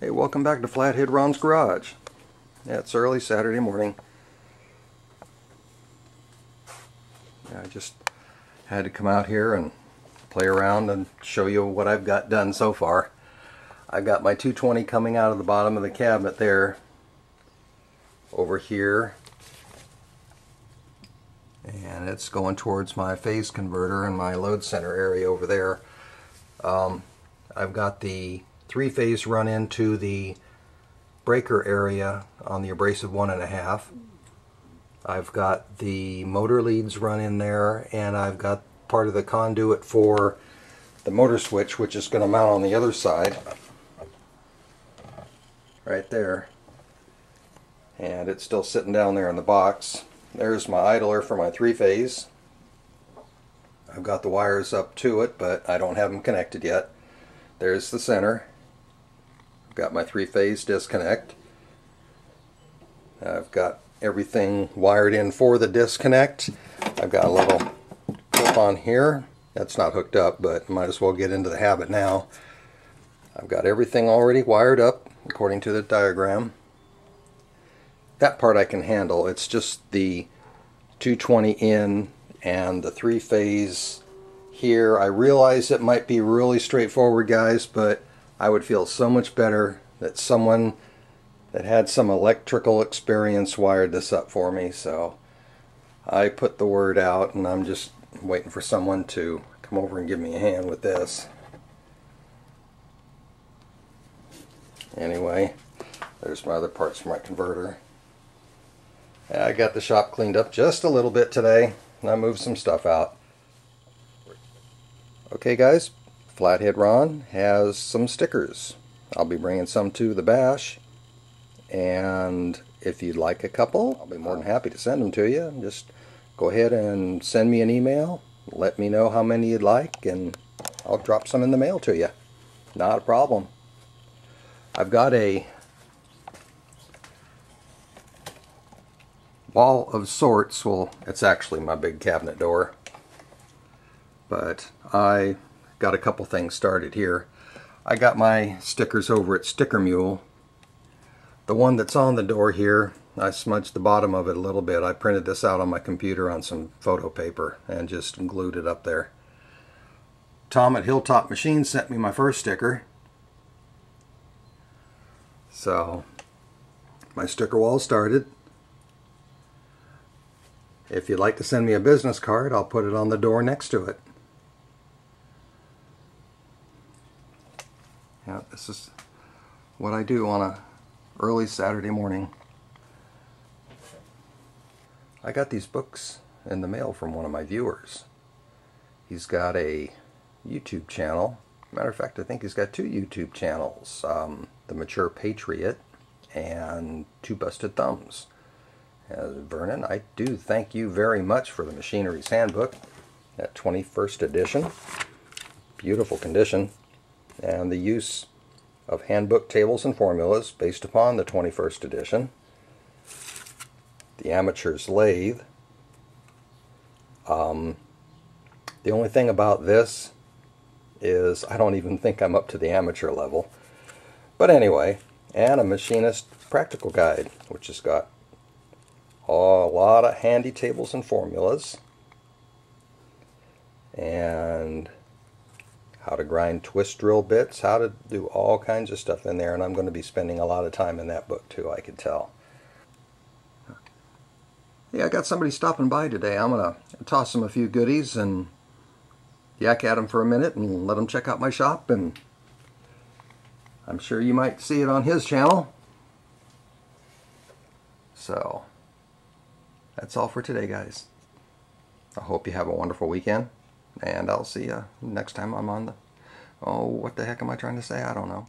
Hey, welcome back to Flathead Ron's Garage. Yeah, it's early Saturday morning. Yeah, I just had to come out here and play around and show you what I've got done so far. I've got my 220 coming out of the bottom of the cabinet there over here and it's going towards my phase converter and my load center area over there. Um, I've got the three-phase run into the breaker area on the abrasive one and a half. I've got the motor leads run in there and I've got part of the conduit for the motor switch which is going to mount on the other side. Right there. And it's still sitting down there in the box. There's my idler for my three-phase. I've got the wires up to it but I don't have them connected yet. There's the center got my three-phase disconnect. I've got everything wired in for the disconnect. I've got a little clip on here. That's not hooked up, but might as well get into the habit now. I've got everything already wired up according to the diagram. That part I can handle. It's just the 220 in and the three-phase here. I realize it might be really straightforward, guys, but I would feel so much better that someone that had some electrical experience wired this up for me. So I put the word out and I'm just waiting for someone to come over and give me a hand with this. Anyway, there's my other parts for my converter. I got the shop cleaned up just a little bit today. And I moved some stuff out. Okay guys, Flathead Ron has some stickers. I'll be bringing some to the bash and if you'd like a couple I'll be more than happy to send them to you. Just go ahead and send me an email. Let me know how many you'd like and I'll drop some in the mail to you. Not a problem. I've got a wall of sorts. Well, it's actually my big cabinet door. But I got a couple things started here. I got my stickers over at Sticker Mule. The one that's on the door here, I smudged the bottom of it a little bit. I printed this out on my computer on some photo paper and just glued it up there. Tom at Hilltop Machine sent me my first sticker. So, my sticker wall started. If you'd like to send me a business card, I'll put it on the door next to it. Yeah, this is what I do on a early Saturday morning. I got these books in the mail from one of my viewers. He's got a YouTube channel. Matter of fact, I think he's got two YouTube channels. Um, the Mature Patriot and Two Busted Thumbs. As Vernon, I do thank you very much for the Machinery's Handbook, that 21st edition. Beautiful condition and the use of handbook tables and formulas based upon the 21st edition, the amateur's lathe. Um, the only thing about this is I don't even think I'm up to the amateur level. But anyway, and a machinist practical guide, which has got a lot of handy tables and formulas. And how to grind twist drill bits, how to do all kinds of stuff in there, and I'm going to be spending a lot of time in that book too, I can tell. Yeah, I got somebody stopping by today. I'm going to toss them a few goodies and yak at them for a minute and let them check out my shop, and I'm sure you might see it on his channel. So, that's all for today, guys. I hope you have a wonderful weekend. And I'll see you next time I'm on the... Oh, what the heck am I trying to say? I don't know.